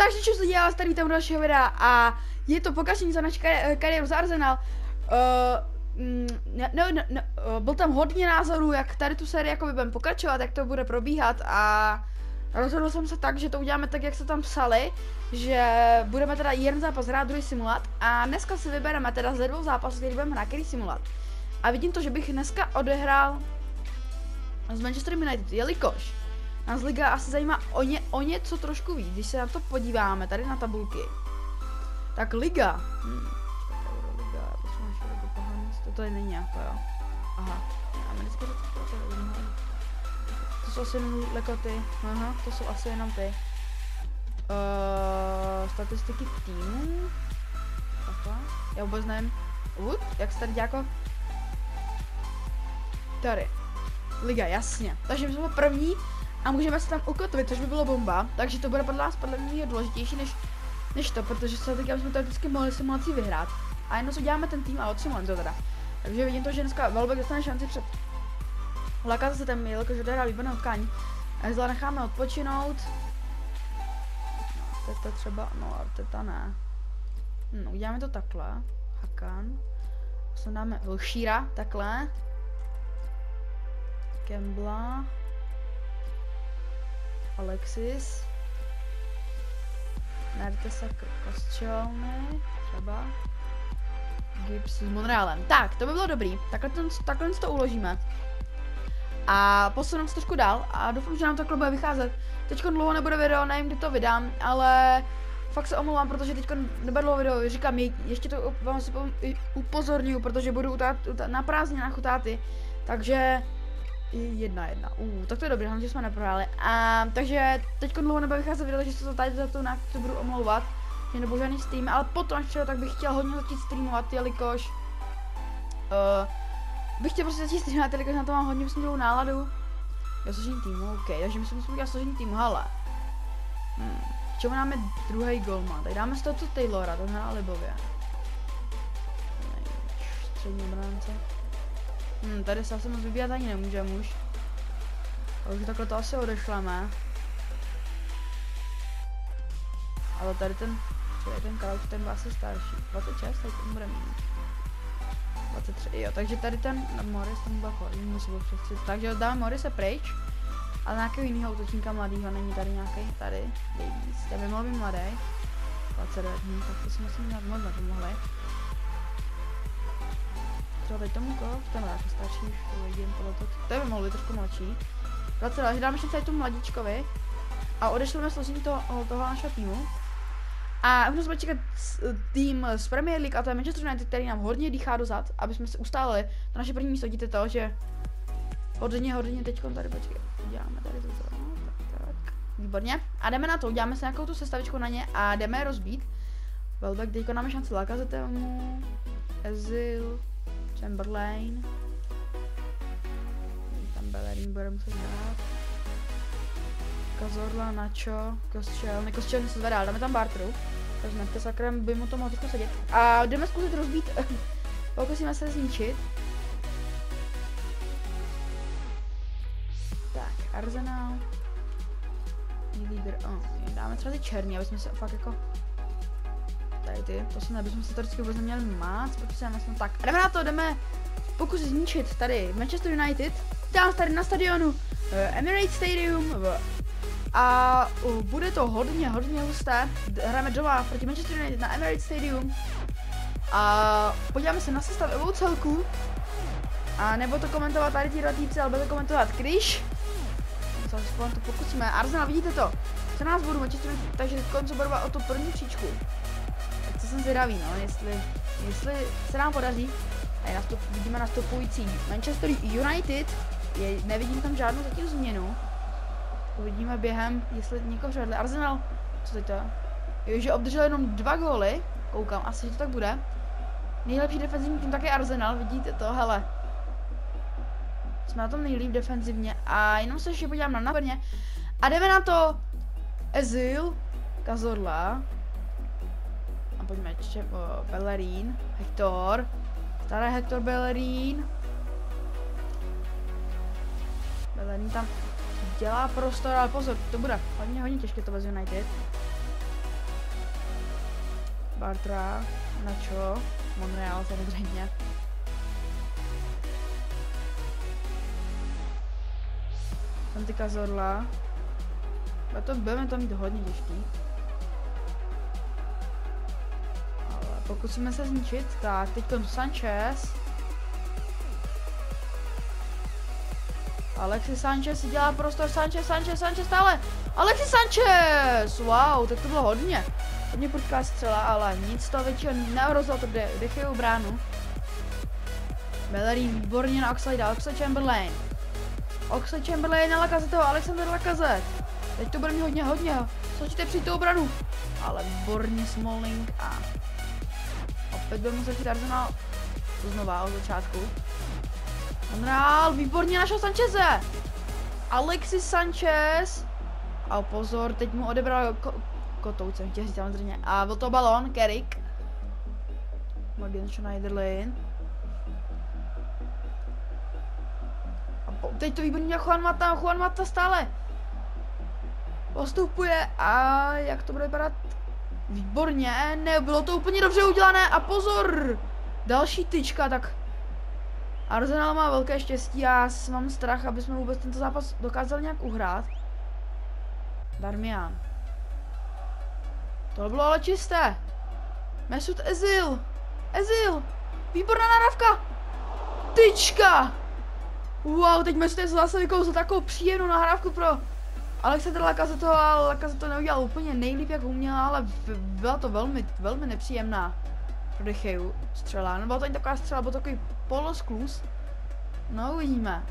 Takže co se dělá, tady tam dalšího videa a je to pokažení za naši kari- kariéru za Arsenal. Uh, ne, ne, ne, ne, uh, byl tam hodně názorů, jak tady tu sérii jako budeme pokračovat, jak to bude probíhat a rozhodl jsem se tak, že to uděláme tak, jak se tam psali, že budeme teda jeden zápas hrát, druhý simulát a dneska si vybereme teda ze dvou zápasů, který budeme hrát, který simulát. A vidím to, že bych dneska odehrál z Manchester United, jelikož nás liga asi zajímá o, ně, o něco trošku víc, když se na to podíváme, tady na tabulky. Tak liga, hm, Euroliga, to tady není jako jo. Aha, americké to jsou asi jenom lekoty, aha, to jsou asi jenom ty. Uh, statistiky týmu. Takhle. Já vůbec nevím. Uh, jak se tady jako? Tady. Liga, jasně. Takže my jsme první a můžeme se tam ukotvit, což by bylo bomba. Takže to bude podle nás podle mě důležitější než, než to, protože se teď jsme to vždycky mohli simulací vyhrát. A jenom co děláme ten tým a odsimulujeme to teda. Takže vidím to, že dneska Velbek dostane šanci před Laka se tam jelikož odehrál výbornou tkaň. Ezla necháme odpočinout. No, teta třeba, no teta ne. No, uděláme to takhle. Hakan. Dáme Wilshira, takhle. Kembla. Alexis. Mertesakr Kosčelny, třeba. Gibbs s Monrealem. Tak, to by bylo dobrý. Takhle, ten, takhle to uložíme. A posuneme se trošku dál a doufám, že nám takhle bude vycházet. Teď dlouho nebude video, nevím, kdy to vydám, ale fakt se omlouvám, protože teď nebude dlouho video, říkám, ještě to vám si upozorňuju, protože budu utát, utát, na prázdninách u táty, takže jedna jedna, uh, tak to je dobré, hlavně, že jsme neprohráli. A, takže teď dlouho nebude vycházet video, takže se to tady za to, na to budu omlouvat, že nebudu žádný stream, ale potom, až tak bych chtěl hodně začít streamovat, jelikož uh, bych chtěl prostě začít streamovat, jelikož na to mám hodně myslím náladu. Já složení týmu, OK, takže my musíme udělat složení týmu, hele. Hmm. Čemu dáme druhý golman? Tak dáme z toho co Taylora, to hrál libově. Střední obránce. Hmm, tady se asi moc vybírat ani nemůžeme už. Takže takhle to asi odešleme. Ale tady ten, je ten Crouch, ten byl asi starší. 26, tak ten bude mít. 23, jo, takže tady ten Morris, ten byl chodí, musí být přes Takže dáme Morise pryč. Ale nějakého jiného útočníka mladého není tady nějaký, tady, Davies, ten by mohl být mladý. 29 dní, tak to si musím nějak moc nepomohli. Třeba teď tomu kov, ten jako starší, už to vidím, tohle to, to by mohl být trošku mladší. 22, že dáme tady tu mladíčkovi. A odešleme složení toho, toho našeho týmu. A už jsme čekat tým z Premier League a to je Manchester United, který nám hodně dýchá dozad, aby jsme se ustálili na naše první místo. Vidíte to, že hodně, hodně teď tady počkej, děláme tady to, no, tak, tak, výborně. A jdeme na to, uděláme si nějakou tu sestavičku na ně a jdeme je rozbít. Welbeck, teďko máme šanci Lakazetemu, Ezil, Chamberlain. Tam Bellerin bude muset dát. Kazorla, Nacho, Kostřel, Kostřel se zvedá, dáme tam Bartru. Takže Nefte sakrem by mu to mohlo trošku sedět. A jdeme zkusit rozbít, pokusíme se zničit. Tak, Arsenal. Líder, oh, dáme třeba ty černý, aby jsme se fakt jako tady ty, to se nebychom se to vždycky vůbec neměli mát, protože já myslím tak. Jdeme na to, jdeme pokus zničit tady Manchester United, tam tady na stadionu uh, Emirates Stadium v a uh, bude to hodně, hodně husté. Hrajeme doma proti Manchester United na Emirates Stadium. A podíváme se na sestavu celku. A nebo to komentovat tady ti týpci, ale bude to komentovat když. Co to pokusíme. Arsenal, vidíte to? 14 bodů Manchester United, takže konce bude o tu první příčku. Jsem zvědavý, no, jestli, jestli se nám podaří. A nastup, vidíme nastupující Manchester United. Je, nevidím tam žádnou zatím změnu. Uvidíme během, jestli někoho předli. Arsenal, co to je? že obdržel jenom dva góly, koukám, asi, že to tak bude. Nejlepší defenzivní tým také Arsenal, vidíte to, hele. Jsme na tom nejlíp defenzivně a jenom se ještě podívám na nabrně. A jdeme na to Ezil, Kazorla. Pojďme ještě o Bellerín, Hector. Starý Hector Bellerín. Bellerín tam dělá prostor, ale pozor, to bude hodně, hodně těžké to bez United. Bartra, Nacho, Monreal samozřejmě. Santika Zorla. A to budeme to mít hodně těžký. Pokusíme se zničit. Tak, teď Sanchez. Alexis Sanchez si dělá prostor, Sanchez, Sanchez, Sanchez stále. Alexis Sanchez! Wow, tak to bylo hodně. Hodně prudká střela, ale nic to většinou neohrozilo to de Dechyho bránu. Bellerín výborně na Oxlade, Oxlade Chamberlain. Oxlade Chamberlain na Lakazeteho, Alexander Lakazet. Teď to bude mít hodně, hodně. Složíte při tu obranu. Ale výborně Smalling a opět bude muset Arsenal znova od začátku. Monreal, výborně našel Sancheze. Alexis Sanchez. A pozor, teď mu odebral ko kotouce, chtěl říct samozřejmě. A byl to balon, Kerik. Morgan Schneiderlin. A teď to výborně Juan Mata, Juan Mata stále postupuje a jak to bude vypadat? Výborně, nebylo to úplně dobře udělané a pozor! Další tyčka, tak Arsenal má velké štěstí, já mám strach, aby jsme vůbec tento zápas dokázali nějak uhrát. Darmian. To bylo ale čisté. Mesut Ezil. Ezil. Výborná naravka. Tyčka. Wow, teď Mesut Ezil zase vykouzl takovou příjemnou nahrávku pro Alexandra Lacazette, ale Lacazette to neudělal úplně nejlíp, jak uměl, ale byla to velmi, velmi nepříjemná pro střela. Nebyla to ani taková střela, byl takový polosklus. No uvidíme.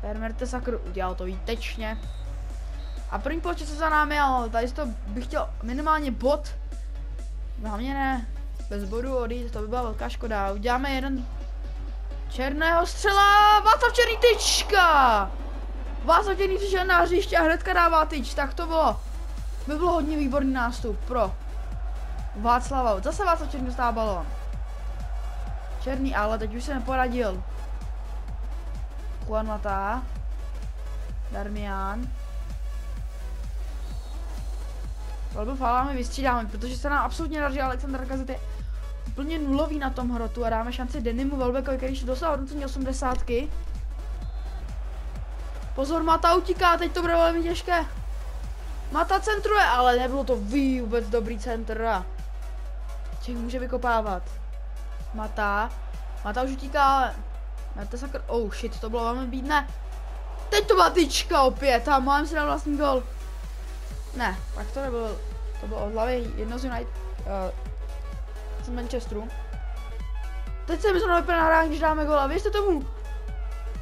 Per sakru udělal to výtečně. A první počet se za námi, ale tady to bych chtěl minimálně bod. Hlavně ne, bez bodu odjít, to by byla velká škoda. Uděláme jeden černého střela, Václav Černý tyčka! Václav Černý přišel na hřiště a hnedka dává tyč, tak to bylo, by bylo hodně výborný nástup pro Václava. Zase Václav Černý dostává balon. Černý, ale teď už se neporadil. Juan Mata. Darmian. Velbu faláme vystřídáme, protože se nám absolutně daří Alexander Kazet je úplně nulový na tom hrotu a dáme šanci Denimu Velbekovi, který ještě dostal hodnocení 80. Pozor, Mata utíká, teď to bude velmi těžké. Mata centruje, ale nebylo to vůbec dobrý centr a Čech může vykopávat. Mata. Mata už utíká, ale... Mata sakr... Oh shit, to bylo velmi bídné. Teď to byla tyčka opět a mám si na vlastní gol. Ne, tak to nebylo. To bylo od hlavy jedno z United. Uh, z Manchesteru. Teď se mi zrovna nahrávání, když dáme gola. Věřte tomu.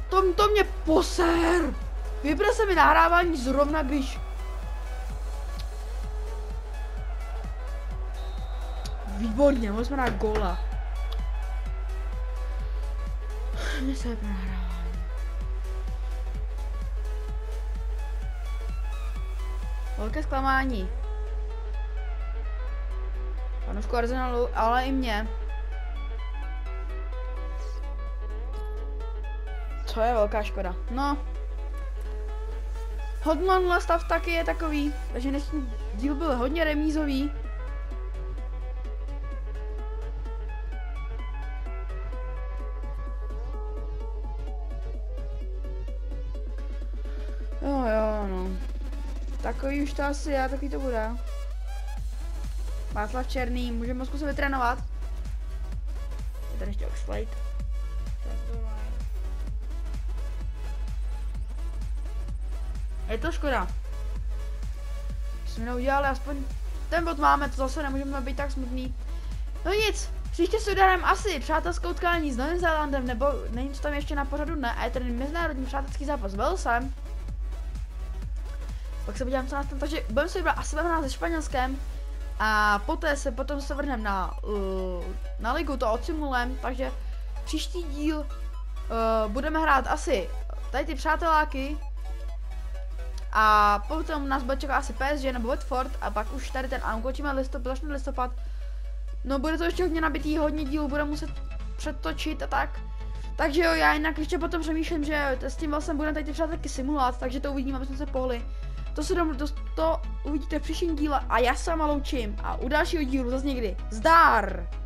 To, to mě poser. Vypadá se mi nahrávání zrovna, když Výborně, mohli jsme dát gola. Mně se nahrávání. Velké zklamání. Panovku Arsenalu, ale i mě. Co je velká škoda. No. Hodman stav taky je takový, takže dnešní díl byl hodně remízový. Takový už to asi já, takový to bude. Václav Černý, můžeme zkusit vytrénovat. Je tady ještě Oxlade. Je to škoda. Jsme neudělali aspoň ten bod máme, to zase nemůžeme být tak smutný. No nic, příště si uděláme asi přátelskou utkání s Novým Zélandem, nebo není to tam ještě na pořadu ne, a je ten mezinárodní přátelský zápas s Walesem. Pak se podívám co na tom, takže budeme se vybrat asi 12 se Španělskem. A poté se potom se vrhneme na, uh, na ligu, to odsimulujeme, takže příští díl uh, budeme hrát asi tady ty přáteláky. A potom nás bude čekat asi PSG nebo Watford a pak už tady ten a ukončíme listopad, začne listopad. No bude to ještě hodně nabitý, hodně dílů, bude muset přetočit a tak. Takže jo, já jinak ještě potom přemýšlím, že s tím vlastně budeme tady ty přátelky simulovat, takže to uvidíme, aby jsme se pohli. to se dom, to, to uvidíte v příštím díle a já se vám loučím a u dalšího dílu zase někdy. Zdar!